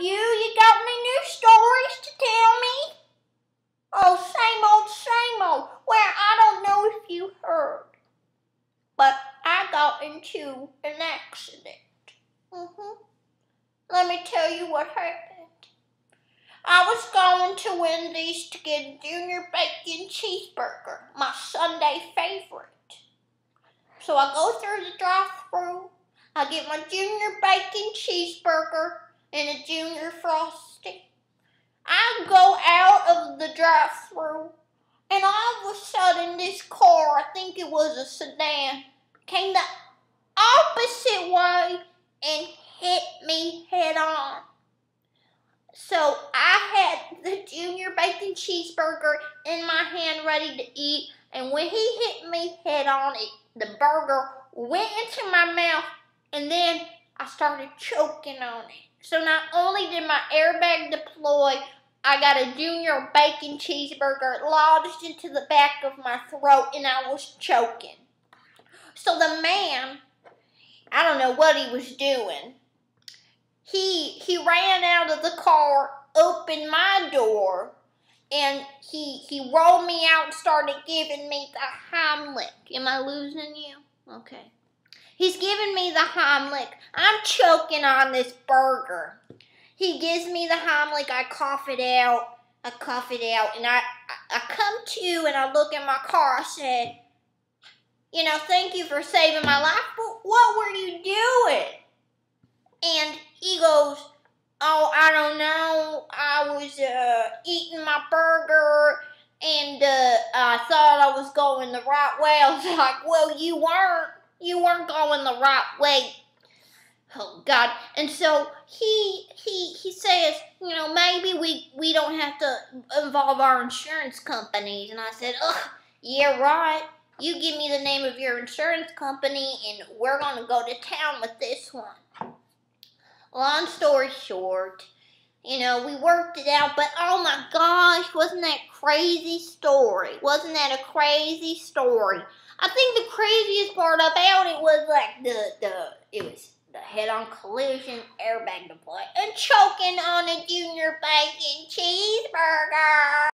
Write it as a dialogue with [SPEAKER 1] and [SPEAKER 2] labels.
[SPEAKER 1] you? You got any new stories to tell me? Oh, same old, same old. Well, I don't know if you heard, but I got into an accident. Mm-hmm. Let me tell you what happened. I was going to Wendy's to get a junior bacon cheeseburger, my Sunday favorite. So I go through the drive-through. I get my junior bacon cheeseburger and a junior frosty. I go out of the drive-through, and all of a sudden, this car, I think it was a sedan, came the opposite way and hit me head on. So I had the junior bacon cheeseburger in my hand ready to eat, and when he hit me head on, it the burger went into my mouth, and then I started choking on it. So not only did my airbag deploy, I got a junior bacon cheeseburger lodged into the back of my throat, and I was choking. So the man, I don't know what he was doing. He he ran out of the car, opened my door, and he he rolled me out and started giving me the Heimlich. Am I losing you? Okay. He's giving me the Heimlich. I'm choking on this burger. He gives me the Heimlich. I cough it out. I cough it out, and I, I, come to and I look at my car. I said, you know, thank you for saving my life, but what were you doing? And he goes, oh, I don't know. I was uh, eating my burger and uh, I thought I was going the right way. I was like, well, you weren't. You weren't going the right way. Oh God! And so he he he says, you know, maybe we we don't have to involve our insurance companies. And I said, ugh, yeah, right. You give me the name of your insurance company, and we're gonna go to town with this one. Long story short, you know, we worked it out, but oh my gosh, wasn't that crazy story? Wasn't that a crazy story? I think the craziest part about it was like the the it was the head-on collision, airbag deploy, and choking on a junior bacon cheeseburger.